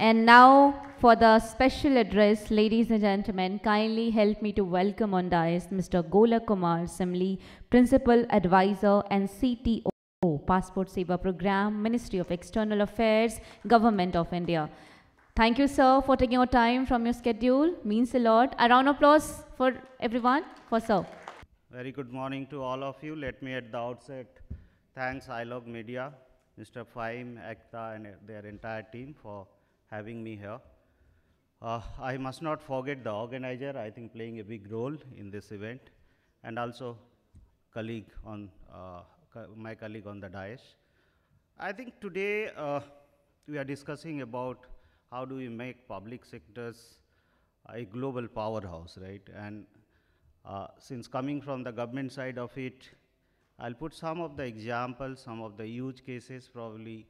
And now for the special address, ladies and gentlemen, kindly help me to welcome on dais Mr. Golok Kumar Simli, Principal Advisor and CTO, Passport Seva Program, Ministry of External Affairs, Government of India. Thank you, sir, for taking your time from your schedule. Means a lot. A round of applause for everyone for sir. Very good morning to all of you. Let me at the outset thanks ilouge Media, Mr. Faim, Ekta, and their entire team for having me here. Uh, I must not forget the organizer, I think playing a big role in this event, and also colleague on uh, my colleague on the dais. I think today uh, we are discussing about how do we make public sectors a global powerhouse, right? And uh, since coming from the government side of it, I'll put some of the examples, some of the huge cases probably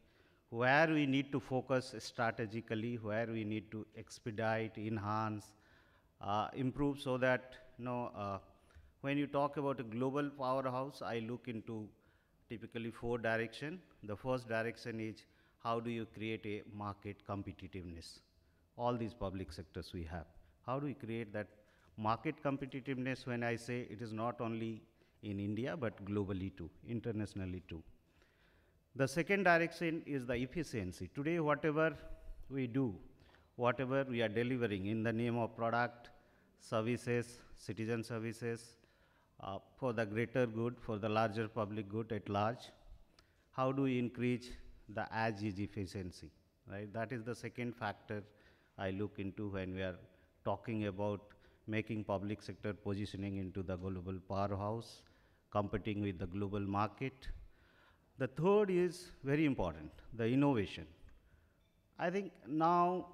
where we need to focus strategically, where we need to expedite, enhance, uh, improve so that, you know, uh, when you talk about a global powerhouse, I look into typically four direction. The first direction is how do you create a market competitiveness? All these public sectors we have. How do we create that market competitiveness when I say it is not only in India but globally too, internationally too. The second direction is the efficiency. Today, whatever we do, whatever we are delivering in the name of product, services, citizen services, uh, for the greater good, for the larger public good at large, how do we increase the as is efficiency, right? That is the second factor I look into when we are talking about making public sector positioning into the global powerhouse, competing with the global market. The third is very important, the innovation. I think now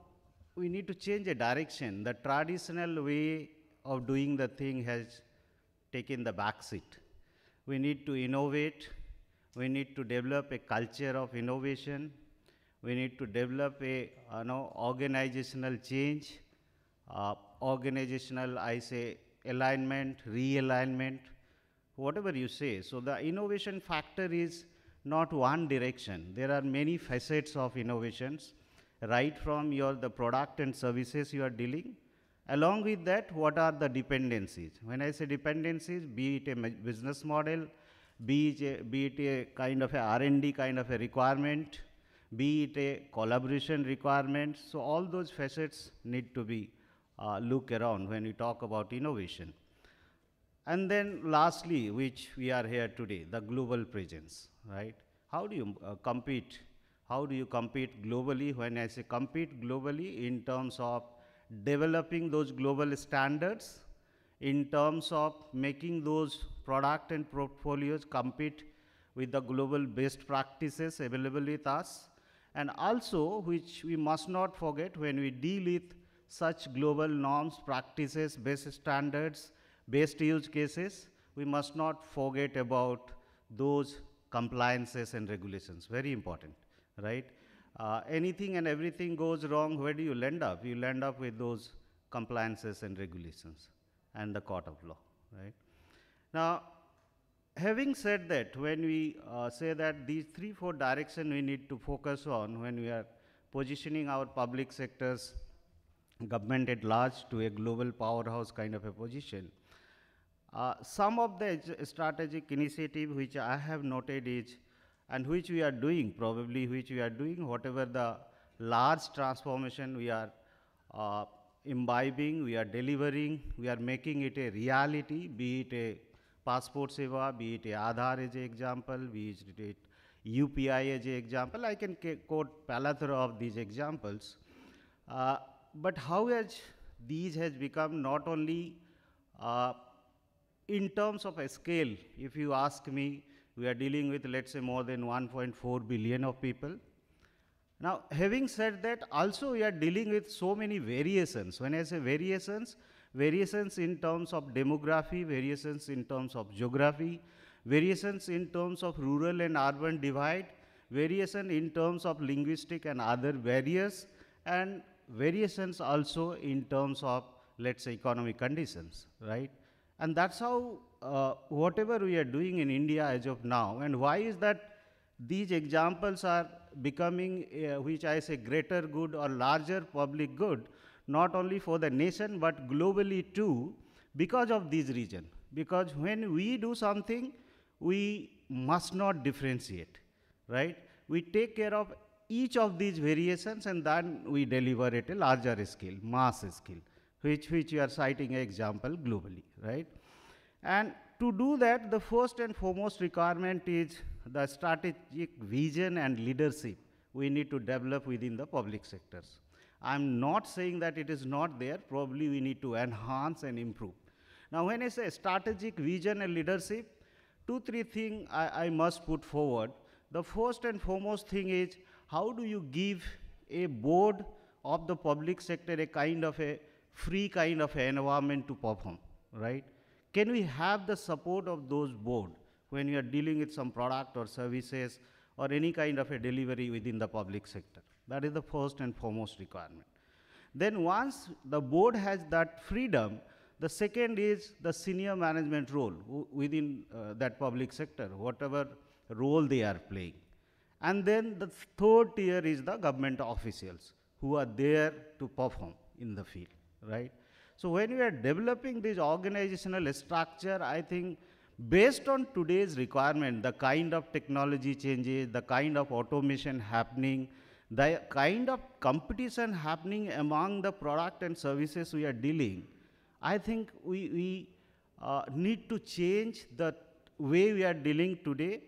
we need to change the direction. The traditional way of doing the thing has taken the back seat. We need to innovate. We need to develop a culture of innovation. We need to develop a you know, organizational change, uh, organizational, I say, alignment, realignment, whatever you say. So the innovation factor is not one direction. There are many facets of innovations, right from your the product and services you are dealing. Along with that, what are the dependencies? When I say dependencies, be it a business model, be it a, be it a kind of a R&D kind of a requirement, be it a collaboration requirement. So all those facets need to be uh, look around when we talk about innovation. And then lastly, which we are here today, the global presence, right? How do you uh, compete? How do you compete globally? When I say compete globally, in terms of developing those global standards, in terms of making those product and portfolios compete with the global best practices available with us, and also which we must not forget when we deal with such global norms, practices, best standards, best use cases, we must not forget about those compliances and regulations. Very important, right? Uh, anything and everything goes wrong, where do you land up? You land up with those compliances and regulations and the court of law, right? Now, having said that, when we uh, say that these three, four direction we need to focus on when we are positioning our public sectors, government at large to a global powerhouse kind of a position, uh, some of the strategic initiative which I have noted is, and which we are doing, probably which we are doing, whatever the large transformation we are uh, imbibing, we are delivering, we are making it a reality, be it a passport seva, be it a Aadhaar as an example, be it UPI as an example. I can quote plethora of these examples. Uh, but how has these has become not only uh, in terms of a scale, if you ask me, we are dealing with, let's say, more than 1.4 billion of people. Now, having said that, also we are dealing with so many variations. When I say variations, variations in terms of demography, variations in terms of geography, variations in terms of rural and urban divide, variation in terms of linguistic and other barriers, and variations also in terms of, let's say, economic conditions, right? And that's how uh, whatever we are doing in India as of now, and why is that these examples are becoming, uh, which I say greater good or larger public good, not only for the nation but globally too, because of this reason. Because when we do something, we must not differentiate, right? We take care of each of these variations and then we deliver at a larger scale, mass scale, which, which you are citing an example globally, right? And to do that, the first and foremost requirement is the strategic vision and leadership we need to develop within the public sectors. I'm not saying that it is not there, probably we need to enhance and improve. Now, when I say strategic vision and leadership, two, three things I, I must put forward. The first and foremost thing is how do you give a board of the public sector a kind of a free kind of environment to perform, right? Can we have the support of those board when you are dealing with some product or services or any kind of a delivery within the public sector? That is the first and foremost requirement. Then once the board has that freedom, the second is the senior management role within uh, that public sector, whatever role they are playing. And then the third tier is the government officials who are there to perform in the field, right? So when we are developing this organizational structure, I think based on today's requirement, the kind of technology changes, the kind of automation happening, the kind of competition happening among the product and services we are dealing, I think we, we uh, need to change the way we are dealing today,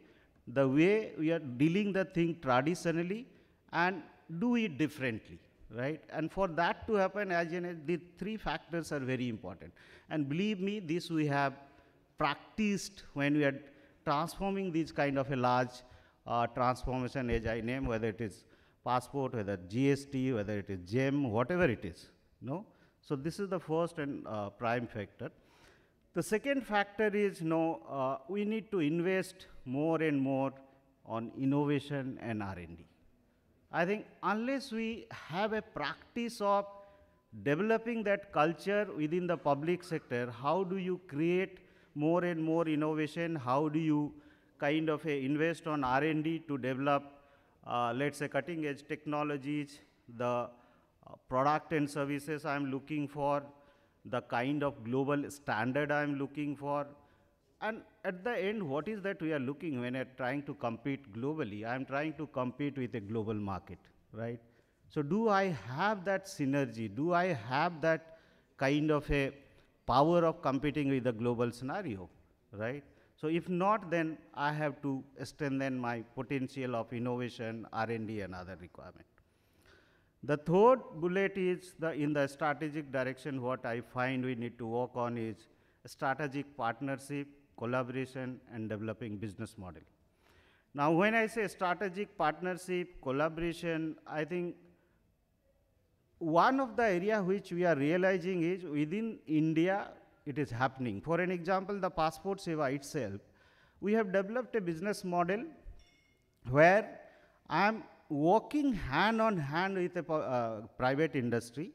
the way we are dealing the thing traditionally, and do it differently right? And for that to happen, as you know, the three factors are very important. And believe me, this we have practiced when we are transforming these kind of a large uh, transformation, as I name, whether it is passport, whether GST, whether it is GEM, whatever it is, no? So this is the first and uh, prime factor. The second factor is, know, uh, we need to invest more and more on innovation and R&D. I think unless we have a practice of developing that culture within the public sector, how do you create more and more innovation? How do you kind of uh, invest on R&D to develop, uh, let's say, cutting edge technologies, the uh, product and services I'm looking for, the kind of global standard I'm looking for, and at the end, what is that we are looking when we are trying to compete globally? I am trying to compete with a global market, right? So do I have that synergy? Do I have that kind of a power of competing with the global scenario, right? So if not, then I have to strengthen my potential of innovation, R&D, and other requirement. The third bullet is the, in the strategic direction, what I find we need to work on is strategic partnership collaboration, and developing business model. Now, when I say strategic partnership, collaboration, I think one of the area which we are realizing is within India, it is happening. For an example, the passport seva itself, we have developed a business model where I am working hand on hand with a uh, private industry.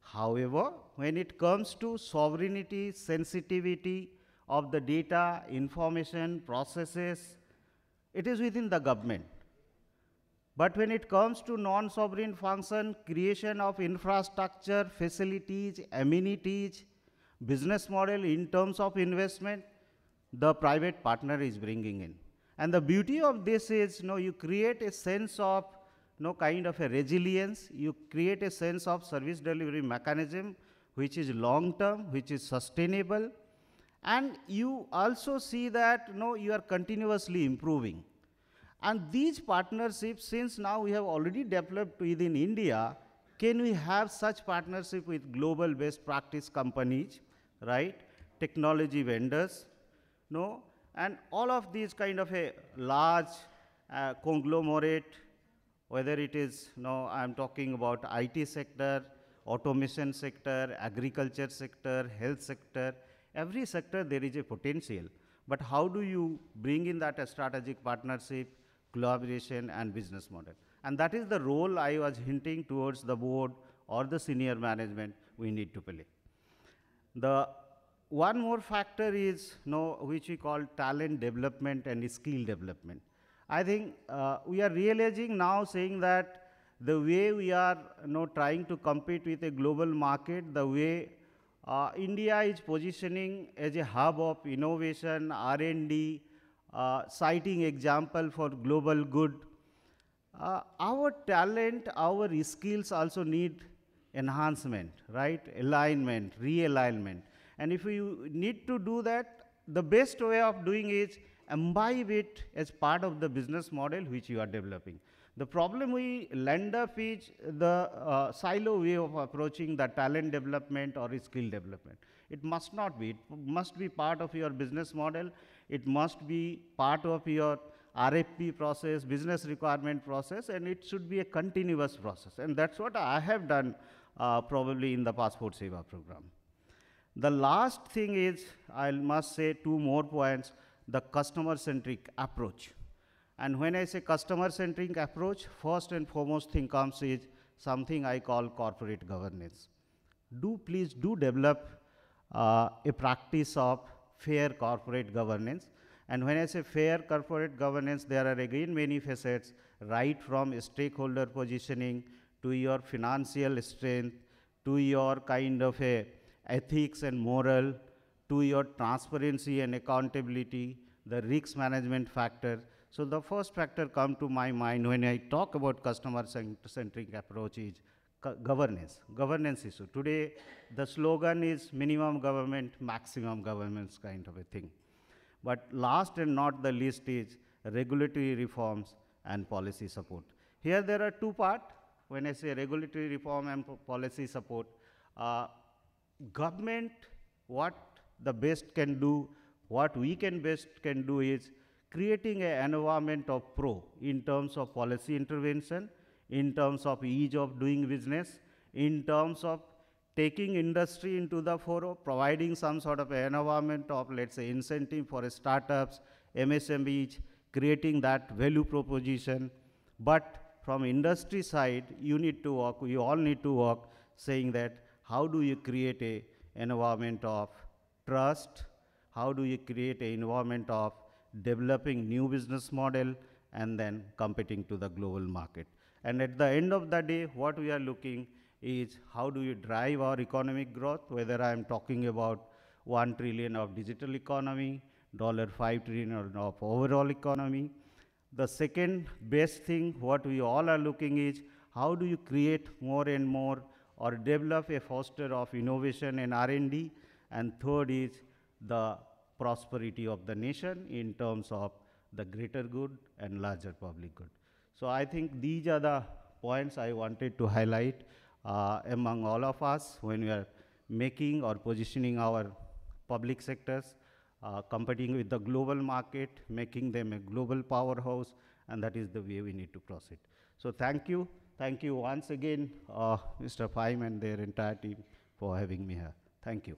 However, when it comes to sovereignty, sensitivity, of the data, information, processes, it is within the government. But when it comes to non-sovereign function, creation of infrastructure, facilities, amenities, business model in terms of investment, the private partner is bringing in. And the beauty of this is, you know, you create a sense of, you know, kind of a resilience, you create a sense of service delivery mechanism, which is long-term, which is sustainable, and you also see that you know, you are continuously improving. And these partnerships, since now we have already developed within India, can we have such partnership with global best practice companies, right? Technology vendors, no? And all of these kind of a large uh, conglomerate, whether it is, know, I'm talking about IT sector, automation sector, agriculture sector, health sector, every sector there is a potential, but how do you bring in that strategic partnership, collaboration and business model? And that is the role I was hinting towards the board or the senior management we need to play. The one more factor is you know, which we call talent development and skill development. I think uh, we are realizing now saying that the way we are you know, trying to compete with a global market, the way uh, India is positioning as a hub of innovation, R&D, uh, citing example for global good. Uh, our talent, our skills also need enhancement, right? Alignment, realignment. And if you need to do that, the best way of doing is imbibe it as part of the business model which you are developing. The problem we land up is the uh, silo way of approaching the talent development or skill development. It must not be. It must be part of your business model. It must be part of your RFP process, business requirement process, and it should be a continuous process. And that's what I have done uh, probably in the Passport Seva program. The last thing is, I must say two more points, the customer-centric approach. And when I say customer-centric approach, first and foremost thing comes is something I call corporate governance. Do please do develop uh, a practice of fair corporate governance. And when I say fair corporate governance, there are again many facets, right from stakeholder positioning to your financial strength, to your kind of a ethics and moral, to your transparency and accountability, the risk management factor. So the first factor come to my mind when I talk about customer-centric approach is governance, governance issue. Today, the slogan is minimum government, maximum governance kind of a thing. But last and not the least is regulatory reforms and policy support. Here there are two parts. When I say regulatory reform and policy support, uh, government, what the best can do, what we can best can do is creating an environment of pro in terms of policy intervention, in terms of ease of doing business, in terms of taking industry into the forum, providing some sort of environment of, let's say, incentive for startups, MSMEs, creating that value proposition. But from industry side, you need to work, we all need to work, saying that how do you create a environment of trust? How do you create an environment of developing new business model and then competing to the global market. And at the end of the day, what we are looking is how do you drive our economic growth, whether I am talking about 1 trillion of digital economy, dollar 5 trillion of overall economy. The second best thing what we all are looking is how do you create more and more or develop a foster of innovation and R&D and third is the prosperity of the nation in terms of the greater good and larger public good. So I think these are the points I wanted to highlight uh, among all of us when we are making or positioning our public sectors, uh, competing with the global market, making them a global powerhouse, and that is the way we need to proceed. So thank you. Thank you once again, uh, Mr. Phaim and their entire team for having me here. Thank you.